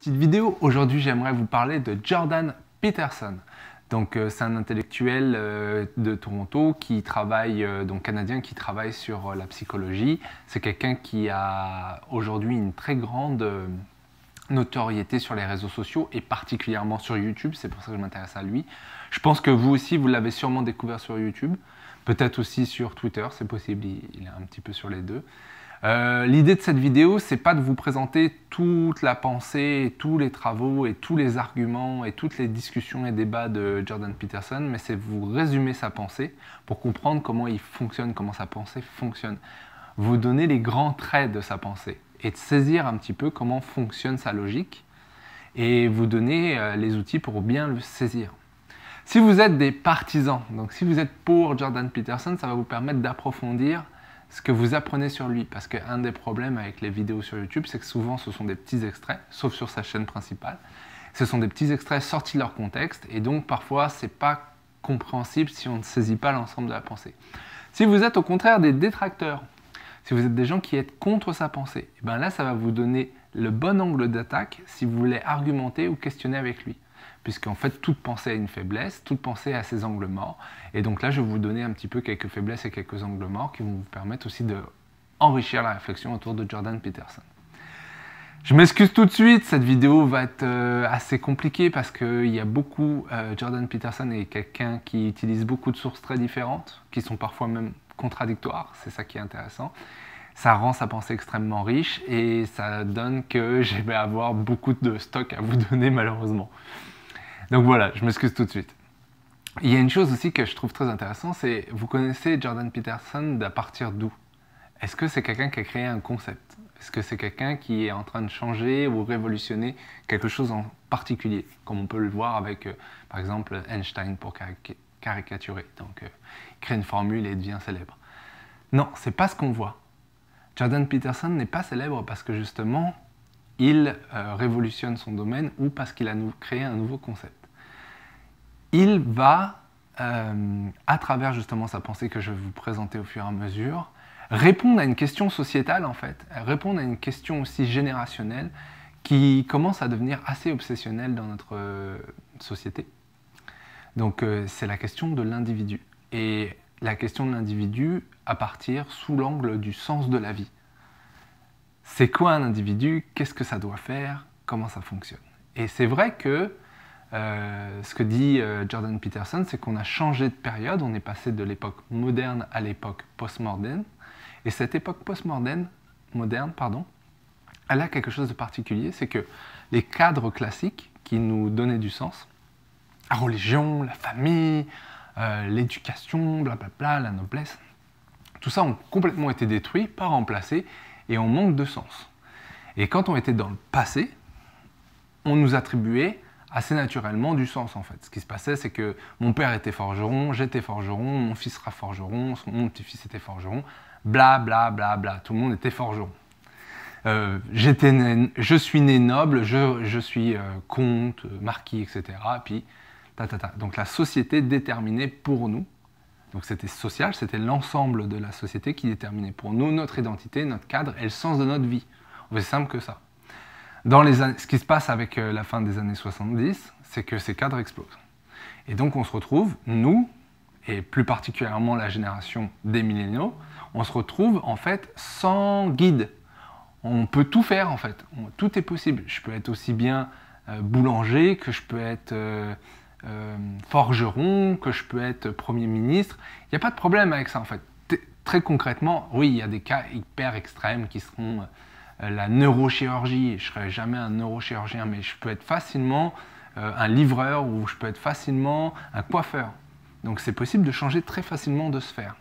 Petite vidéo, aujourd'hui j'aimerais vous parler de Jordan Peterson. Donc euh, c'est un intellectuel euh, de Toronto qui travaille, euh, donc canadien qui travaille sur la psychologie. C'est quelqu'un qui a aujourd'hui une très grande notoriété sur les réseaux sociaux et particulièrement sur YouTube. C'est pour ça que je m'intéresse à lui. Je pense que vous aussi vous l'avez sûrement découvert sur YouTube, peut-être aussi sur Twitter, c'est possible. Il est un petit peu sur les deux. Euh, l'idée de cette vidéo, c'est pas de vous présenter toute la pensée, tous les travaux et tous les arguments et toutes les discussions et débats de Jordan Peterson, mais c'est vous résumer sa pensée pour comprendre comment il fonctionne, comment sa pensée fonctionne. Vous donner les grands traits de sa pensée et de saisir un petit peu comment fonctionne sa logique et vous donner euh, les outils pour bien le saisir. Si vous êtes des partisans, donc si vous êtes pour Jordan Peterson, ça va vous permettre d'approfondir ce que vous apprenez sur lui. Parce qu'un des problèmes avec les vidéos sur YouTube, c'est que souvent ce sont des petits extraits, sauf sur sa chaîne principale. Ce sont des petits extraits sortis de leur contexte et donc parfois c'est pas compréhensible si on ne saisit pas l'ensemble de la pensée. Si vous êtes au contraire des détracteurs, si vous êtes des gens qui êtes contre sa pensée, et eh bien là ça va vous donner le bon angle d'attaque si vous voulez argumenter ou questionner avec lui puisqu'en fait toute pensée a une faiblesse, toute pensée a ses angles morts. Et donc là, je vais vous donner un petit peu quelques faiblesses et quelques angles morts qui vont vous permettre aussi de enrichir la réflexion autour de Jordan Peterson. Je m'excuse tout de suite, cette vidéo va être euh, assez compliquée parce qu'il y a beaucoup, euh, Jordan Peterson est quelqu'un qui utilise beaucoup de sources très différentes, qui sont parfois même contradictoires, c'est ça qui est intéressant. Ça rend sa pensée extrêmement riche et ça donne que je vais avoir beaucoup de stock à vous donner malheureusement. Donc voilà, je m'excuse tout de suite. Il y a une chose aussi que je trouve très intéressante, c'est vous connaissez Jordan Peterson d'à partir d'où? Est-ce que c'est quelqu'un qui a créé un concept? Est-ce que c'est quelqu'un qui est en train de changer ou révolutionner quelque chose en particulier? Comme on peut le voir avec, euh, par exemple, Einstein pour caricaturer. Donc, euh, il crée une formule et devient célèbre. Non, c'est pas ce qu'on voit. Jordan Peterson n'est pas célèbre parce que justement, il euh, révolutionne son domaine ou parce qu'il a créé un nouveau concept il va, euh, à travers justement sa pensée que je vais vous présenter au fur et à mesure, répondre à une question sociétale en fait, répondre à une question aussi générationnelle qui commence à devenir assez obsessionnelle dans notre euh, société. Donc euh, c'est la question de l'individu. Et la question de l'individu à partir sous l'angle du sens de la vie. C'est quoi un individu? Qu'est-ce que ça doit faire? Comment ça fonctionne? Et c'est vrai que euh, ce que dit euh, Jordan Peterson, c'est qu'on a changé de période, on est passé de l'époque moderne à l'époque postmoderne. Et cette époque postmoderne, moderne, pardon, elle a quelque chose de particulier, c'est que les cadres classiques qui nous donnaient du sens, la religion, la famille, euh, l'éducation, blablabla, la noblesse, tout ça ont complètement été détruits, pas remplacés, et on manque de sens. Et quand on était dans le passé, on nous attribuait assez naturellement du sens en fait. Ce qui se passait, c'est que mon père était forgeron, j'étais forgeron, mon fils sera forgeron, mon petit-fils était forgeron, bla bla bla bla, tout le monde était forgeron. Euh, je suis né noble, je, suis euh, comte, marquis, etc. Puis, ta, ta, ta. Donc la société déterminait pour nous, donc c'était social, c'était l'ensemble de la société qui déterminait pour nous notre identité, notre cadre et le sens de notre vie. C'est simple que ça dans les ce qui se passe avec euh, la fin des années 70, c'est que ces cadres explosent. Et donc on se retrouve, nous, et plus particulièrement la génération des milléniaux, on se retrouve en fait sans guide. On peut tout faire en fait, tout est possible. Je peux être aussi bien euh, boulanger que je peux être euh, forgeron, que je peux être Premier ministre. Il n'y a pas de problème avec ça en fait. très concrètement, oui, il y a des cas hyper extrêmes qui seront la neurochirurgie. Je ne serai jamais un neurochirurgien, mais je peux être facilement euh, un livreur ou je peux être facilement un coiffeur. Donc c'est possible de changer très facilement de sphère.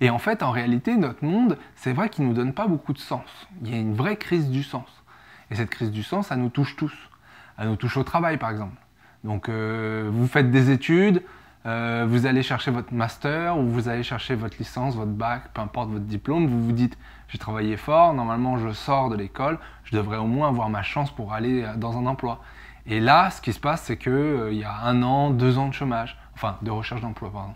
Et en fait, en réalité, notre monde, c'est vrai qu'il ne nous donne pas beaucoup de sens. Il y a une vraie crise du sens. Et cette crise du sens, ça nous touche tous. Elle nous touche au travail, par exemple. Donc, euh, vous faites des études, vous allez chercher votre master ou vous allez chercher votre licence, votre bac, peu importe votre diplôme, vous vous dites j'ai travaillé fort, normalement je sors de l'école, je devrais au moins avoir ma chance pour aller euh, dans un emploi. Et là, ce qui se passe, c'est qu'il euh, y a un an, deux ans de chômage, enfin de recherche d'emploi, pardon.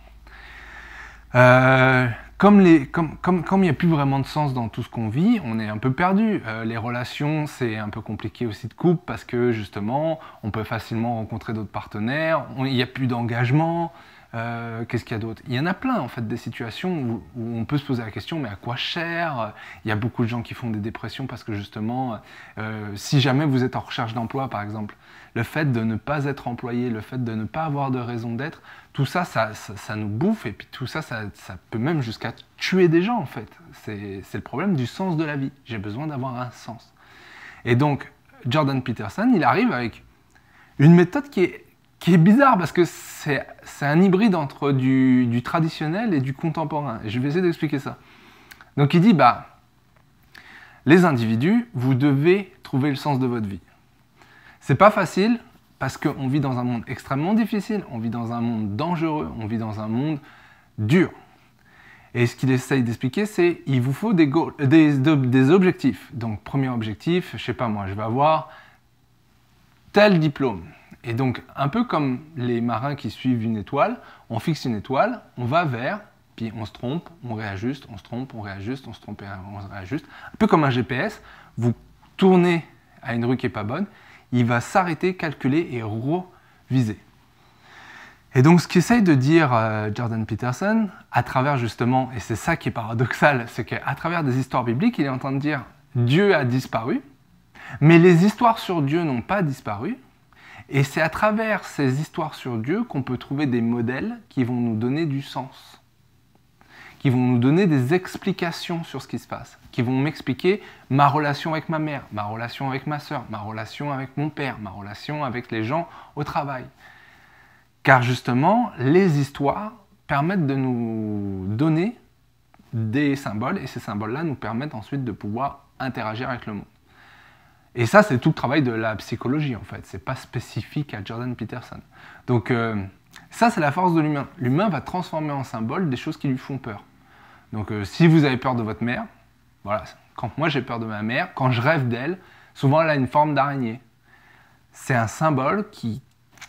Euh, comme, il n'y a plus vraiment de sens dans tout ce qu'on vit, on est un peu perdu. Euh, les relations, c'est un peu compliqué aussi de couple parce que justement, on peut facilement rencontrer d'autres partenaires, il n'y a plus d'engagement. Euh, qu'est-ce qu'il y a d'autre? Il y en a plein en fait des situations où, on peut se poser la question mais à quoi cher? Il y a beaucoup de gens qui font des dépressions parce que justement, euh, si jamais vous êtes en recherche d'emploi par exemple, le fait de ne pas être employé, le fait de ne pas avoir de raison d'être, tout ça ça, ça, nous bouffe et puis tout ça, ça, ça peut même jusqu'à tuer des gens en fait. C'est le problème du sens de la vie. J'ai besoin d'avoir un sens. Et donc, Jordan Peterson, il arrive avec une méthode qui est qui est bizarre parce que c'est un hybride entre du, traditionnel et du contemporain. Et je vais essayer d'expliquer ça. Donc il dit, bah, les individus, vous devez trouver le sens de votre vie. C'est pas facile parce qu'on vit dans un monde extrêmement difficile, on vit dans un monde dangereux, on vit dans un monde dur. Et ce qu'il essaye d'expliquer, c'est il vous faut des, des, des, objectifs. Donc, premier objectif, je sais pas moi, je vais avoir tel diplôme. Et donc, un peu comme les marins qui suivent une étoile, on fixe une étoile, on va vers, puis on se trompe, on réajuste, on se trompe, on réajuste, on se trompe et on réajuste. Un peu comme un GPS, vous tournez à une rue qui n'est pas bonne, il va s'arrêter, calculer et reviser. Et donc, ce qu'essaye de dire euh, Jordan Peterson, à travers justement, et c'est ça qui est paradoxal, c'est qu'à travers des histoires bibliques, il est en train de dire Dieu a disparu, mais les histoires sur Dieu n'ont pas disparu, et c'est à travers ces histoires sur Dieu qu'on peut trouver des modèles qui vont nous donner du sens, qui vont nous donner des explications sur ce qui se passe, qui vont m'expliquer ma relation avec ma mère, ma relation avec ma soeur, ma relation avec mon père, ma relation avec les gens au travail. Car justement, les histoires permettent de nous donner des symboles et ces symboles-là nous permettent ensuite de pouvoir interagir avec le monde. Et ça, c'est tout le travail de la psychologie, en fait. C'est pas spécifique à Jordan Peterson. Donc, euh, ça, c'est la force de l'humain. L'humain va transformer en symbole des choses qui lui font peur. Donc, euh, si vous avez peur de votre mère, voilà. Quand moi j'ai peur de ma mère, quand je rêve d'elle, souvent elle a une forme d'araignée. C'est un symbole qui,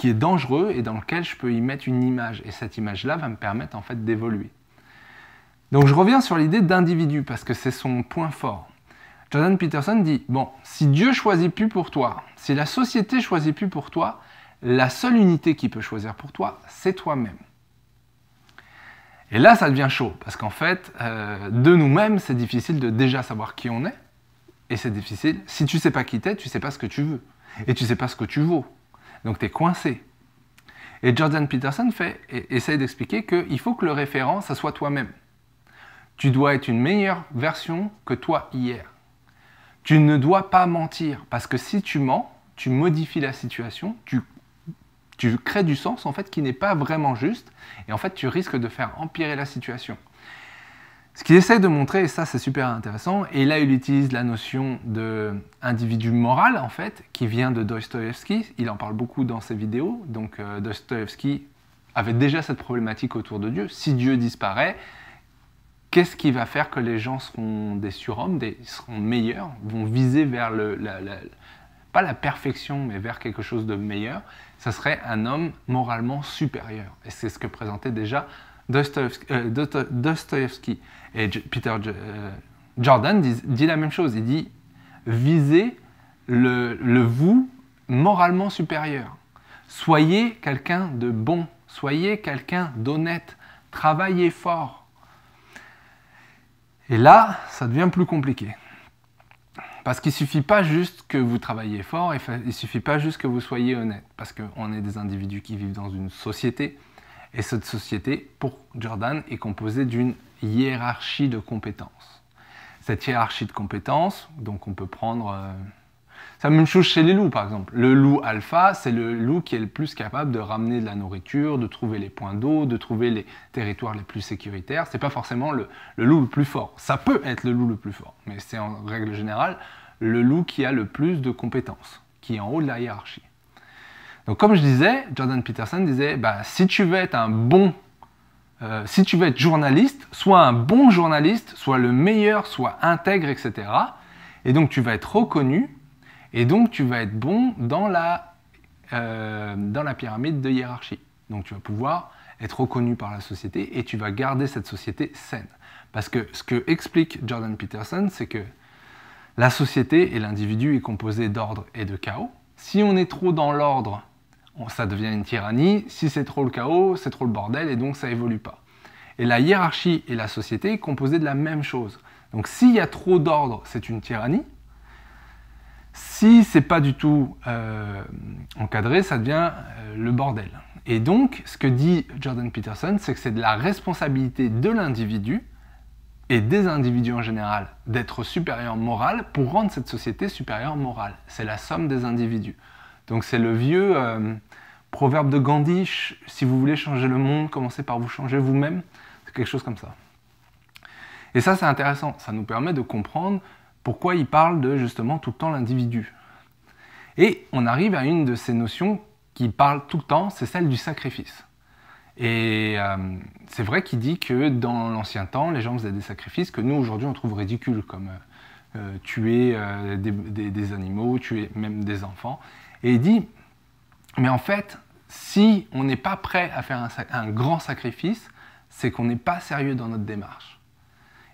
est dangereux et dans lequel je peux y mettre une image. Et cette image-là va me permettre en fait d'évoluer. Donc je reviens sur l'idée d'individu parce que c'est son point fort. Jordan Peterson dit, bon, si Dieu choisit plus pour toi, si la société choisit plus pour toi, la seule unité qui peut choisir pour toi, c'est toi-même. Et là, ça devient chaud, parce qu'en fait, euh, de nous-mêmes, c'est difficile de déjà savoir qui on est, et c'est difficile. Si tu sais pas qui t'es, tu sais pas ce que tu veux, et tu sais pas ce que tu vaux. Donc tu es coincé. Et Jordan Peterson fait, essaye d'expliquer qu'il faut que le référent, ça soit toi-même. Tu dois être une meilleure version que toi hier. Tu ne dois pas mentir, parce que si tu mens, tu modifies la situation, tu, tu crées du sens en fait qui n'est pas vraiment juste, et en fait tu risques de faire empirer la situation. Ce qu'il essaie de montrer, et ça c'est super intéressant, et là il utilise la notion d'individu moral en fait, qui vient de Dostoevsky, il en parle beaucoup dans ses vidéos, donc euh, Dostoevsky avait déjà cette problématique autour de Dieu, si Dieu disparaît, qu'est-ce qui va faire que les gens seront des surhommes, des, seront meilleurs, vont viser vers le, pas la perfection, mais vers quelque chose de meilleur, ça serait un homme moralement supérieur. Et c'est ce que présentait déjà Dostoevsky. Euh, Et Peter euh, Jordan dit, la même chose. Il dit visez le vous moralement supérieur. Soyez quelqu'un de bon, soyez quelqu'un d'honnête, travaillez fort, et là, ça devient plus compliqué. Parce qu'il ne suffit pas juste que vous travailliez fort, il ne suffit pas juste que vous soyez honnête, parce qu'on est des individus qui vivent dans une société, et cette société, pour Jordan, est composée d'une hiérarchie de compétences. Cette hiérarchie de compétences, donc on peut prendre euh, c'est la même chose chez les loups, par exemple. Le loup alpha, c'est le loup qui est le plus capable de ramener de la nourriture, de trouver les points d'eau, de trouver les territoires les plus sécuritaires. C'est pas forcément le, loup le plus fort. Ça peut être le loup le plus fort, mais c'est en règle générale le loup qui a le plus de compétences, qui est en haut de la hiérarchie. Donc, comme je disais, Jordan Peterson disait bah, si tu veux être un bon euh, si tu veux être journaliste, sois un bon journaliste, sois le meilleur, sois intègre, etc. Et donc tu vas être reconnu et donc, tu vas être bon dans la, euh, dans la pyramide de hiérarchie. Donc, tu vas pouvoir être reconnu par la société et tu vas garder cette société saine. Parce que ce que explique Jordan Peterson, c'est que la société et l'individu est composé d'ordre et de chaos. Si on est trop dans l'ordre, ça devient une tyrannie. Si c'est trop le chaos, c'est trop le bordel et donc ça évolue pas. Et la hiérarchie et la société est composée de la même chose. Donc s'il y a trop d'ordre, c'est une tyrannie. Si c'est pas du tout euh, encadré, ça devient euh, le bordel. Et donc, ce que dit Jordan Peterson, c'est que c'est de la responsabilité de l'individu et des individus en général d'être supérieurs moral pour rendre cette société supérieure morale. C'est la somme des individus. Donc c'est le vieux euh, proverbe de Gandhi, si vous voulez changer le monde, commencez par vous changer vous-même. C'est quelque chose comme ça. Et ça c'est intéressant, ça nous permet de comprendre pourquoi il parle de justement tout le temps l'individu. Et on arrive à une de ces notions qui parle tout le temps, c'est celle du sacrifice. Et euh, c'est vrai qu'il dit que dans l'ancien temps, les gens faisaient des sacrifices que nous, aujourd'hui, on trouve ridicules, comme euh, euh, tuer des, animaux, tuer même des enfants. Et il dit, mais en fait, si on n'est pas prêt à faire un, un grand sacrifice, c'est qu'on n'est pas sérieux dans notre démarche.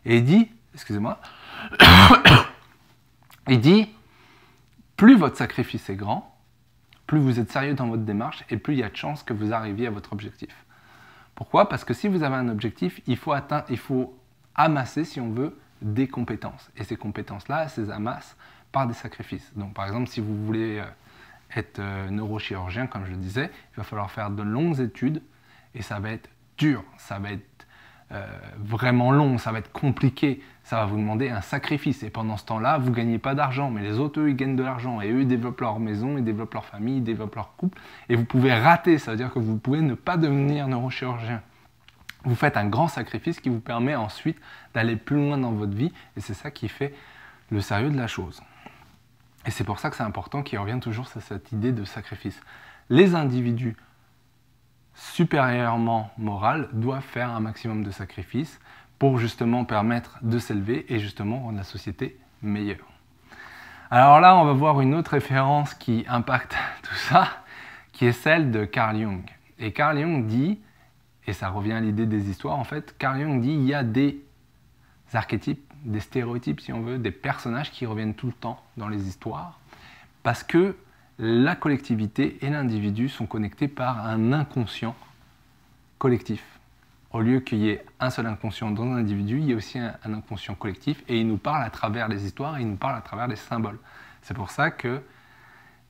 Et il dit, excusez-moi, il dit, plus votre sacrifice est grand, plus vous êtes sérieux dans votre démarche et plus il y a de chances que vous arriviez à votre objectif. Pourquoi? Parce que si vous avez un objectif, il faut, atteindre, il faut amasser, si on veut, des compétences. Et ces compétences-là, elles se amassent par des sacrifices. Donc par exemple, si vous voulez euh, être euh, neurochirurgien, comme je le disais, il va falloir faire de longues études et ça va être dur, ça va être euh, vraiment long, ça va être compliqué, ça va vous demander un sacrifice. Et pendant ce temps-là, vous ne gagnez pas d'argent, mais les autres, eux, ils gagnent de l'argent. Et eux, ils développent leur maison, ils développent leur famille, ils développent leur couple. Et vous pouvez rater, ça veut dire que vous pouvez ne pas devenir neurochirurgien. Vous faites un grand sacrifice qui vous permet ensuite d'aller plus loin dans votre vie. Et c'est ça qui fait le sérieux de la chose. Et c'est pour ça que c'est important qu'il revienne toujours sur cette idée de sacrifice. Les individus supérieurement morale doit faire un maximum de sacrifices pour justement permettre de s'élever et justement rendre la société meilleure. Alors là, on va voir une autre référence qui impacte tout ça, qui est celle de Carl Jung. Et Carl Jung dit, et ça revient à l'idée des histoires en fait, Carl Jung dit il y a des archétypes, des stéréotypes si on veut, des personnages qui reviennent tout le temps dans les histoires, parce que la collectivité et l'individu sont connectés par un inconscient collectif. Au lieu qu'il y ait un seul inconscient dans un individu, il y a aussi un, inconscient collectif et il nous parle à travers les histoires, il nous parle à travers les symboles. C'est pour ça que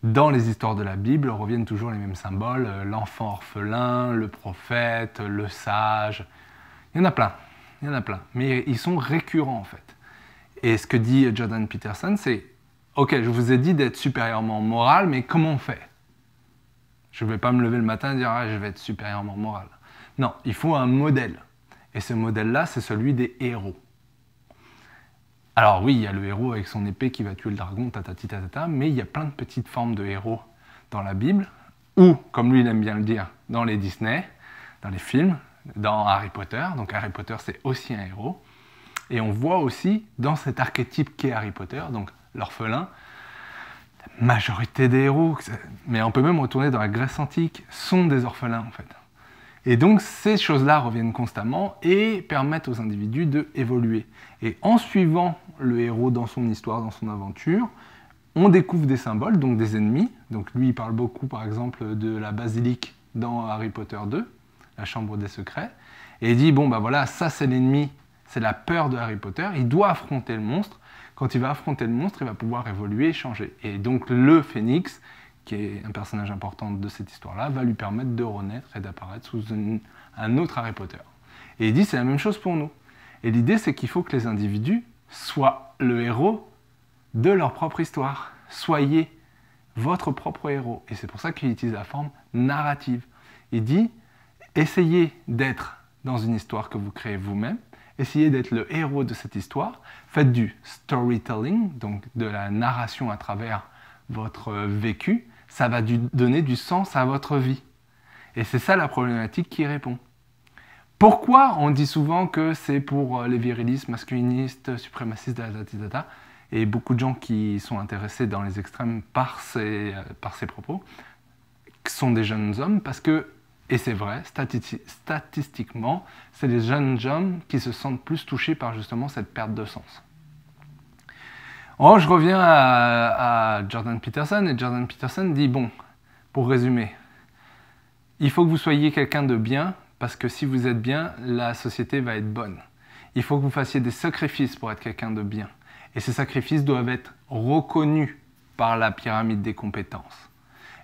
dans les histoires de la Bible reviennent toujours les mêmes symboles, euh, l'enfant orphelin, le prophète, le sage. Il y en a plein, il y en a plein, mais ils sont récurrents en fait. Et ce que dit Jordan Peterson, c'est Ok, je vous ai dit d'être supérieurement moral, mais comment on fait? Je ne vais pas me lever le matin et dire ah, je vais être supérieurement moral. Non, il faut un modèle. Et ce modèle-là, c'est celui des héros. Alors oui, il y a le héros avec son épée qui va tuer le dragon, tatati tatata, mais il y a plein de petites formes de héros dans la Bible, ou, comme lui il aime bien le dire, dans les Disney, dans les films, dans Harry Potter. Donc Harry Potter, c'est aussi un héros. Et on voit aussi dans cet archétype qu'est Harry Potter, donc l'orphelin, la majorité des héros, mais on peut même retourner dans la Grèce antique, sont des orphelins en fait. Et donc ces choses-là reviennent constamment et permettent aux individus de évoluer. Et en suivant le héros dans son histoire, dans son aventure, on découvre des symboles, donc des ennemis. Donc lui, il parle beaucoup par exemple de la basilique dans Harry Potter 2, la chambre des secrets. Et il dit, bon ben voilà, ça c'est l'ennemi, c'est la peur de Harry Potter, il doit affronter le monstre, quand il va affronter le monstre, il va pouvoir évoluer et changer. Et donc le phénix, qui est un personnage important de cette histoire-là, va lui permettre de renaître et d'apparaître sous un autre Harry Potter. Et il dit c'est la même chose pour nous. Et l'idée c'est qu'il faut que les individus soient le héros de leur propre histoire. Soyez votre propre héros. Et c'est pour ça qu'il utilise la forme narrative. Il dit essayez d'être dans une histoire que vous créez vous-même, essayez d'être le héros de cette histoire, faites du storytelling, donc de la narration à travers votre vécu, ça va donner du sens à votre vie. Et c'est ça la problématique qui répond. Pourquoi on dit souvent que c'est pour les virilistes, masculinistes, suprémacistes, et beaucoup de gens qui sont intéressés dans les extrêmes par ces, par ces propos sont des jeunes hommes parce que et c'est vrai, statistiquement, c'est les jeunes hommes qui se sentent plus touchés par justement cette perte de sens. Oh, je reviens à, Jordan Peterson et Jordan Peterson dit bon, pour résumer, il faut que vous soyez quelqu'un de bien parce que si vous êtes bien, la société va être bonne. Il faut que vous fassiez des sacrifices pour être quelqu'un de bien. Et ces sacrifices doivent être reconnus par la pyramide des compétences.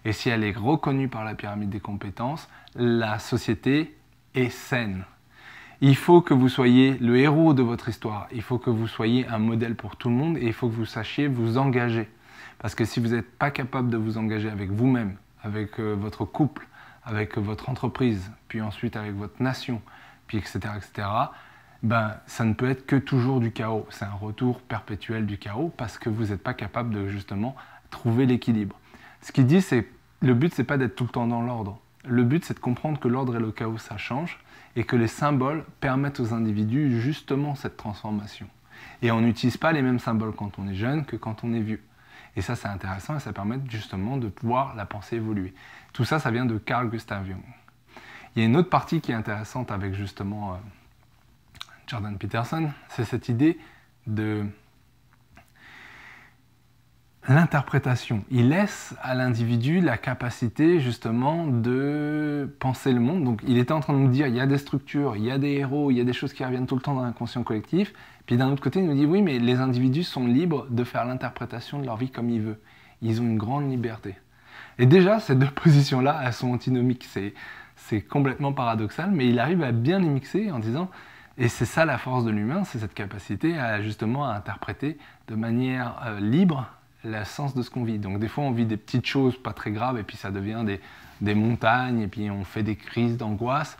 Et si elle est reconnue par la pyramide des compétences, la société est saine. Il faut que vous soyez le héros de votre histoire. Il faut que vous soyez un modèle pour tout le monde et il faut que vous sachiez vous engager. Parce que si vous n'êtes pas capable de vous engager avec vous-même, avec euh, votre couple, avec votre entreprise, puis ensuite avec votre nation, puis etc., etc., ben, ça ne peut être que toujours du chaos. C'est un retour perpétuel du chaos parce que vous n'êtes pas capable de justement trouver l'équilibre. Ce qu'il dit, c'est le but, c'est pas d'être tout le temps dans l'ordre. Le but, c'est de comprendre que l'ordre et le chaos, ça change et que les symboles permettent aux individus justement cette transformation. Et on n'utilise pas les mêmes symboles quand on est jeune que quand on est vieux. Et ça, c'est intéressant et ça permet justement de pouvoir la pensée évoluer. Tout ça, ça vient de Carl Gustav Jung. Il y a une autre partie qui est intéressante avec justement euh, Jordan Peterson, c'est cette idée de l'interprétation. Il laisse à l'individu la capacité justement de penser le monde. Donc il était en train de nous dire il y a des structures, il y a des héros, il y a des choses qui reviennent tout le temps dans l'inconscient collectif. Puis d'un autre côté, il nous dit oui, mais les individus sont libres de faire l'interprétation de leur vie comme ils veulent. Ils ont une grande liberté. Et déjà, ces deux positions-là, elles sont antinomiques. C'est complètement paradoxal, mais il arrive à bien les mixer en disant et c'est ça la force de l'humain, c'est cette capacité à justement à interpréter de manière euh, libre l'essence de ce qu'on vit. Donc des fois on vit des petites choses pas très graves et puis ça devient des, des montagnes et puis on fait des crises d'angoisse.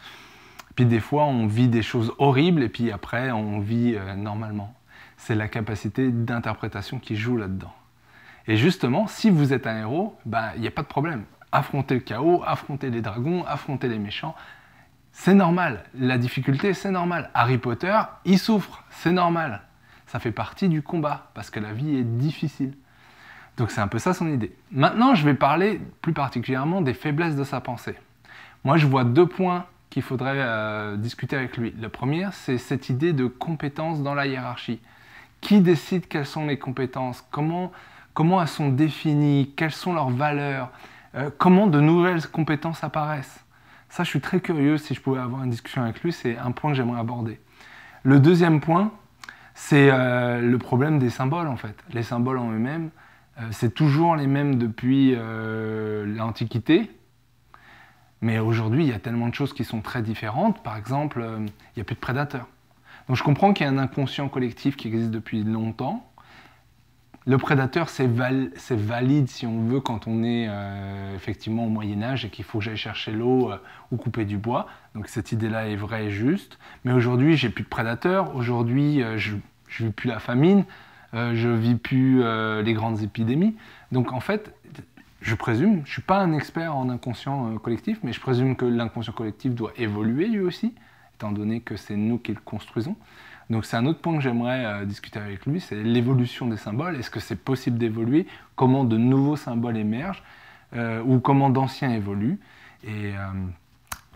Puis des fois on vit des choses horribles et puis après on vit euh, normalement. C'est la capacité d'interprétation qui joue là-dedans. Et justement, si vous êtes un héros, ben, il n'y a pas de problème. Affrontez le chaos, affrontez les dragons, affrontez les méchants. C'est normal. La difficulté, c'est normal. Harry Potter, il souffre. C'est normal. Ça fait partie du combat parce que la vie est difficile. Donc c'est un peu ça son idée. Maintenant, je vais parler plus particulièrement des faiblesses de sa pensée. Moi, je vois deux points qu'il faudrait euh, discuter avec lui. Le premier, c'est cette idée de compétences dans la hiérarchie. Qui décide quelles sont les compétences? Comment, elles sont définies? Quelles sont leurs valeurs? Euh, Comment de nouvelles compétences apparaissent? Ça, je suis très curieux. Si je pouvais avoir une discussion avec lui, c'est un point que j'aimerais aborder. Le deuxième point, c'est euh, le problème des symboles, en fait. Les symboles en eux-mêmes, c'est toujours les mêmes depuis euh, l'Antiquité, mais aujourd'hui, il y a tellement de choses qui sont très différentes. Par exemple, euh, il n'y a plus de prédateurs. Donc je comprends qu'il y a un inconscient collectif qui existe depuis longtemps. Le prédateur, c'est valide si on veut quand on est effectivement au Moyen Âge et qu'il faut que j'aille chercher l'eau ou couper du bois. Donc cette idée-là est vraie et juste. Mais aujourd'hui, j'ai plus de prédateurs. Aujourd'hui, je ne vis plus la famine. Euh, je vis plus euh, les grandes épidémies. Donc en fait, je présume, je suis pas un expert en inconscient euh, collectif, mais je présume que l'inconscient collectif doit évoluer lui aussi, étant donné que c'est nous qui le construisons. Donc c'est un autre point que j'aimerais discuter avec lui, c'est l'évolution des symboles. Est-ce que c'est possible d'évoluer? Comment de nouveaux symboles émergent? Ou comment d'anciens évoluent? Et,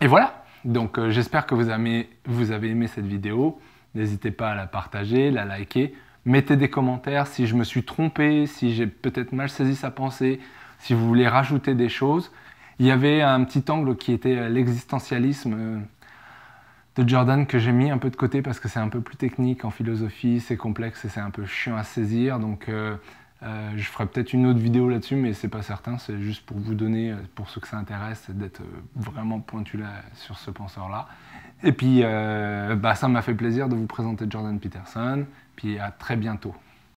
voilà. Donc j'espère que vous avez aimé cette vidéo. N'hésitez pas à la partager, la liker. Mettez des commentaires si je me suis trompé, si j'ai peut-être mal saisi sa pensée, si vous voulez rajouter des choses. Il y avait un petit angle qui était l'existentialisme euh, de Jordan que j'ai mis un peu de côté parce que c'est un peu plus technique en philosophie, c'est complexe et c'est un peu chiant à saisir. Donc euh, euh, je ferai peut-être une autre vidéo là-dessus, mais c'est pas certain. C'est juste pour vous donner, pour ceux que ça intéresse, d'être vraiment pointu là, sur ce penseur-là. Et puis, bah, ça m'a fait plaisir de vous présenter Jordan Peterson. Puis à très bientôt.